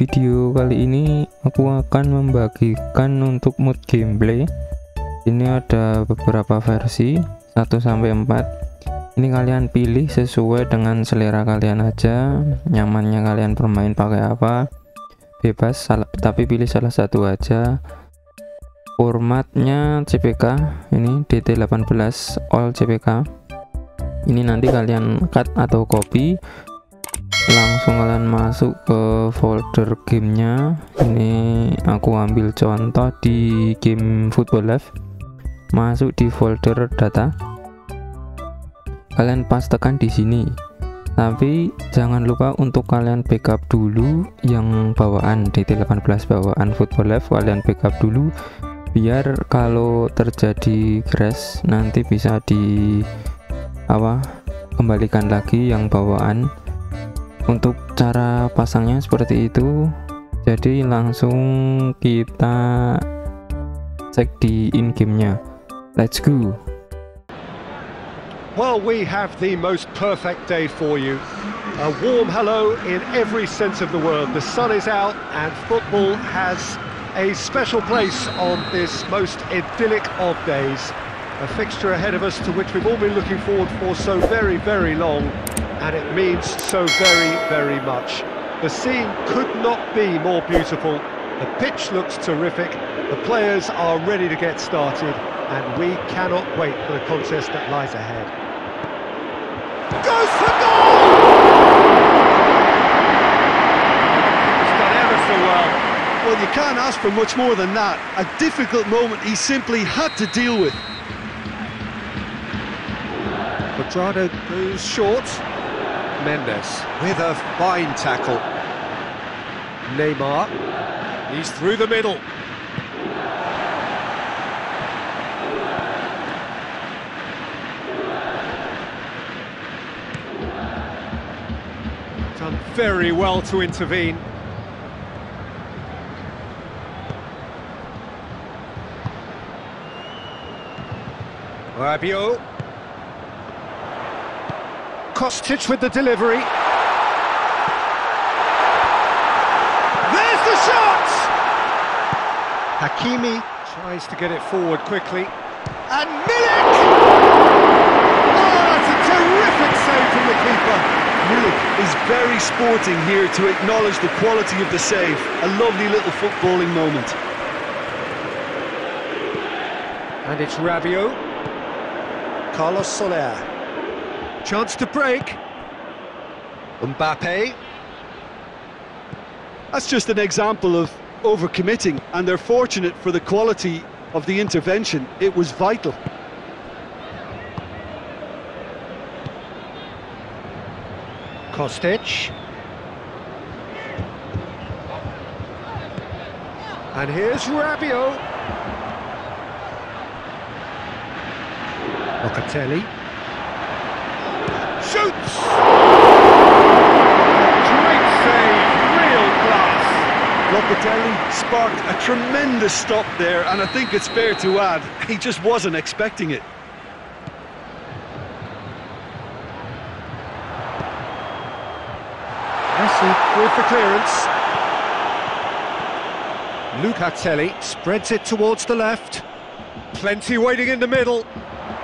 Video kali ini aku akan membagikan untuk mood gameplay. Ini ada beberapa versi 1 sampai 4. Ini kalian pilih sesuai dengan selera kalian aja, nyamannya kalian bermain pakai apa. Bebas, tapi pilih salah satu aja. Formatnya CPK, ini DT18 all CPK. Ini nanti kalian cut atau copy langsung kalian masuk ke folder gamenya. Ini aku ambil contoh di game football live masuk di folder data. Kalian pastekan di sini. Tapi jangan lupa untuk kalian backup dulu yang bawaan DT18 bawaan football live kalian backup dulu. Biar kalau terjadi crash nanti bisa di apa kembalikan lagi yang bawaan untuk cara pasangnya seperti itu jadi langsung kita cek di in gamenya let's go Well, we have the most perfect day for you. A warm hello in every sense of the word. The sun is out and football has a special place on this most idyllic of days. A fixture ahead of us to which we've all been looking forward for so very, very long and it means so very, very much. The scene could not be more beautiful. The pitch looks terrific. The players are ready to get started, and we cannot wait for the contest that lies ahead. Goes for goal! He's done ever so well. Well, you can't ask for much more than that. A difficult moment he simply had to deal with. Quadrado goes short. Mendes with a fine tackle. Neymar, he's through the middle. Done very well to intervene. Rabiot Kostic with the delivery. There's the shot! Hakimi tries to get it forward quickly. And Milik! Oh, that's a terrific save from the keeper. Milik is very sporting here to acknowledge the quality of the save. A lovely little footballing moment. And it's Rabiot. Carlos Soler. Chance to break. Mbappe. That's just an example of overcommitting, and they're fortunate for the quality of the intervention. It was vital. Kostic. And here's Rabiot. Locatelli. Shoots! Great save, real class. Locatelli sparked a tremendous stop there, and I think it's fair to add, he just wasn't expecting it. Messi with the clearance. Locatelli spreads it towards the left. Plenty waiting in the middle.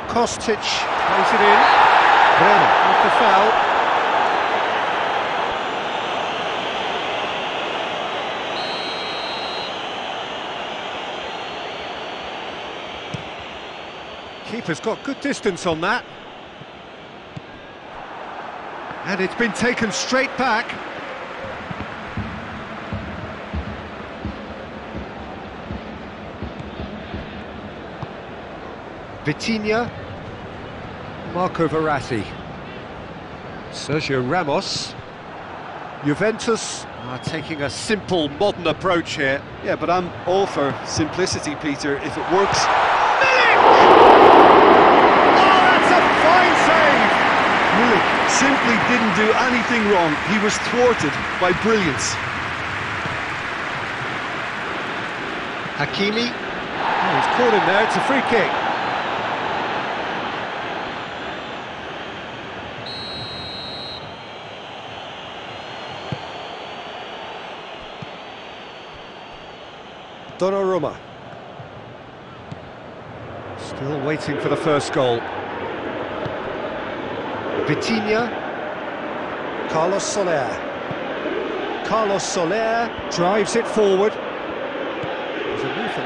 Kostic plays it in. Bremer with the foul. Keeper's got good distance on that. And it's been taken straight back. Vitinha. Marco Verratti. Sergio Ramos. Juventus are taking a simple, modern approach here. Yeah, but I'm all for simplicity, Peter, if it works. Milik! Oh, that's a fine save! Milik simply didn't do anything wrong. He was thwarted by brilliance. Hakimi. Oh, he's caught him there, it's a free kick. Donnarumma. Still waiting for the first goal. Vitinha. Carlos Soler. Carlos Soler drives it forward.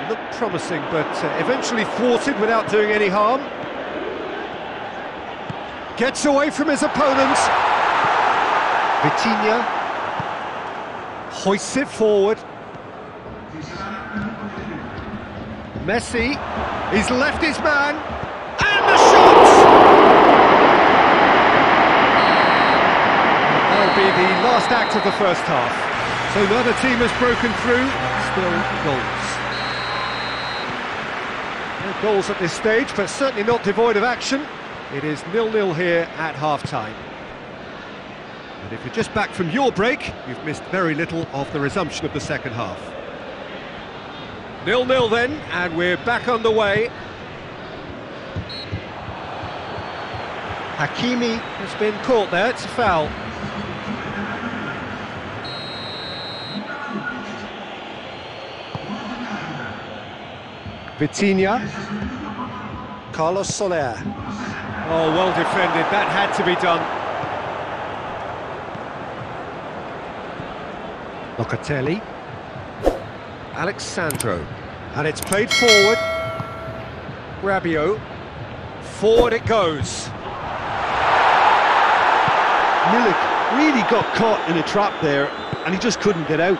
Looked promising, but uh, eventually thwarted without doing any harm. Gets away from his opponents. Vitinha hoists it forward. Messi, he's left his man, and the shot! That'll be the last act of the first half. So neither team has broken through, still goals. No goals at this stage, but certainly not devoid of action. It is nil-nil here at half-time. And if you're just back from your break, you've missed very little of the resumption of the second half. Nil-nil then, and we're back underway. Hakimi has been caught there, it's a foul. Vitinha. Carlos Soler. Oh, well defended, that had to be done. Locatelli. Alex Sandro. And it's played forward. Rabiot. Forward it goes. Milik really got caught in a trap there, and he just couldn't get out.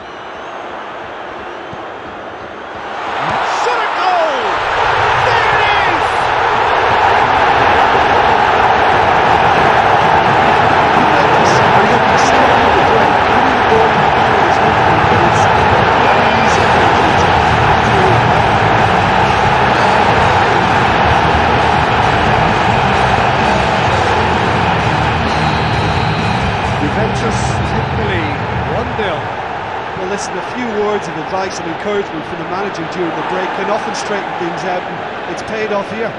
Advice and encouragement from the manager during the break can often straighten things out, and it's paid off here.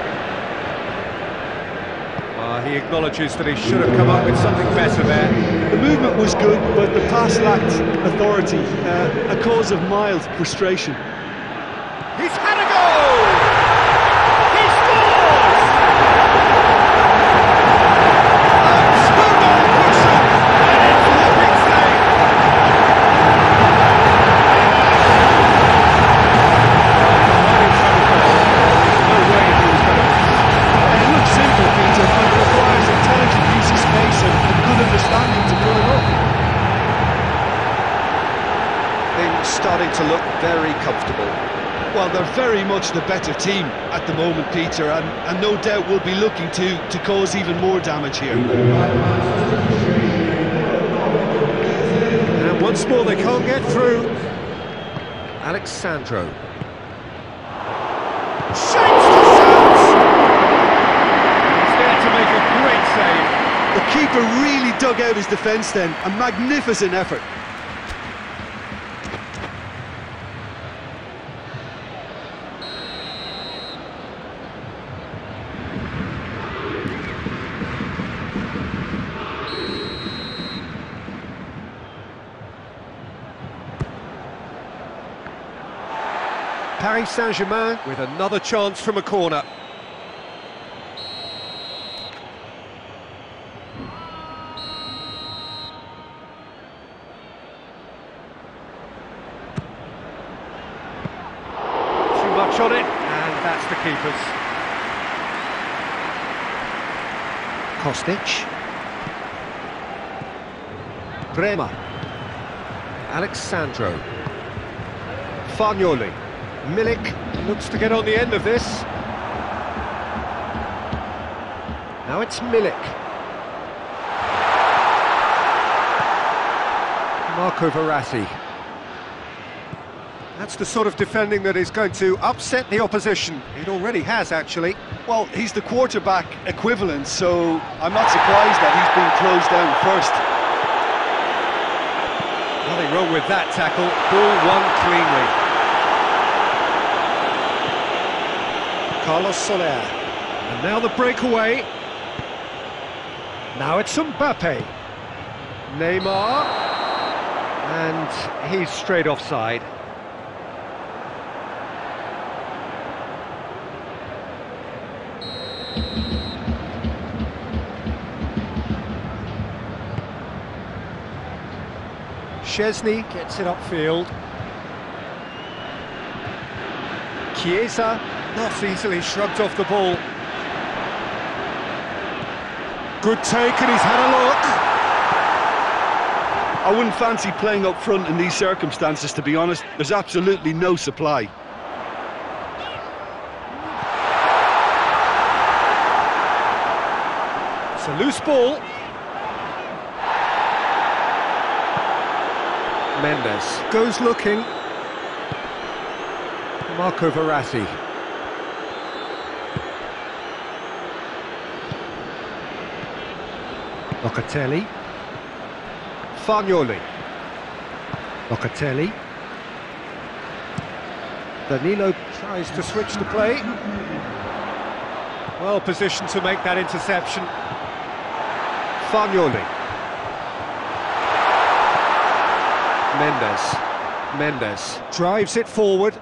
Uh, he acknowledges that he should have come up with something better there. The movement was good, but the pass lacked authority, uh, a cause of mild frustration. Much the better team at the moment, Peter, and, and no doubt will be looking to, to cause even more damage here. And once more they can't get through. Alex Sandro. Shapes to shoot! He's there to make a great save. The keeper really dug out his defence then, a magnificent effort. Paris Saint-Germain with another chance from a corner. Too much on it, and that's the keeper's. Kostic. Bremer. Alexandro. Fagioli. Milik looks to get on the end of this. Now it's Milik. Marco Verratti. That's the sort of defending that is going to upset the opposition. It already has, actually. Well, he's the quarterback equivalent, so I'm not surprised that he's been closed down first. Nothing wrong with that tackle. Ball won cleanly. Carlos Soler. And now the breakaway. Now it's Mbappe. Neymar. And he's straight offside. Szczesny gets it upfield. Chiesa not easily shrugged off the ball. Good take and he's had a look. I wouldn't fancy playing up front in these circumstances, to be honest. There's absolutely no supply. It's a loose ball. Mendes goes looking. Marco Verratti. Locatelli. Fagioli. Locatelli. Danilo tries to switch the play. Well positioned to make that interception. Fagioli. Mendes. Mendes drives it forward.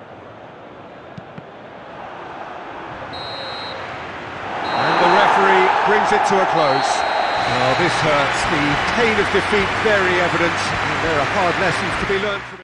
And the referee brings it to a close. Oh, this hurts. The pain of defeat very evident. And there are hard lessons to be learned from.